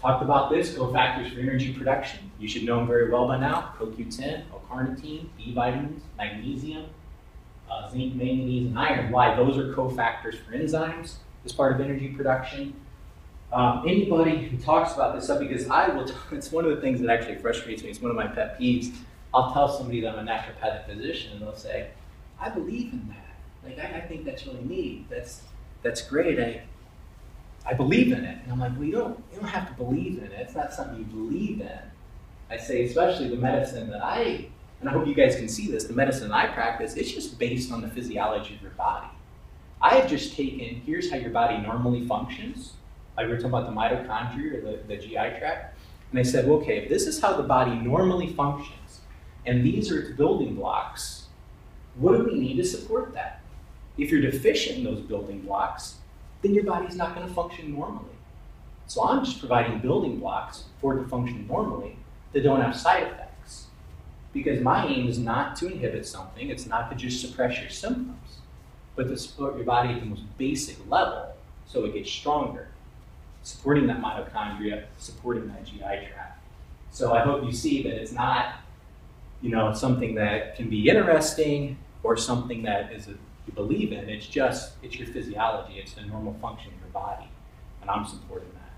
Talked about this, cofactors for energy production. You should know them very well by now. CoQ10, L-carnitine, B vitamins, magnesium, uh, zinc, manganese, and iron. Why? Those are cofactors for enzymes as part of energy production. Um, anybody who talks about this stuff, because I will, it's one of the things that actually frustrates me. It's one of my pet peeves. I'll tell somebody that I'm a naturopathic physician, and they'll say, "I believe in that. Like I, I think that's really neat. That's that's great. I I believe in it." And I'm like, "Well, you don't you don't have to believe in it. It's not something you believe in." I say, especially the medicine that I, and I hope you guys can see this. The medicine that I practice, it's just based on the physiology of your body. I have just taken, here's how your body normally functions. Like we were talking about the mitochondria or the, the GI tract. And I said, well, okay, if this is how the body normally functions, and these are its building blocks, what do we need to support that? If you're deficient in those building blocks, then your body's not going to function normally. So I'm just providing building blocks for it to function normally that don't have side effects. Because my aim is not to inhibit something, it's not to just suppress your symptoms, but to support your body at the most basic level so it gets stronger. Supporting that mitochondria, supporting that GI tract. So I hope you see that it's not you know, something that can be interesting or something that is a, believe in. It's just, it's your physiology. It's the normal function of your body. And I'm supporting that.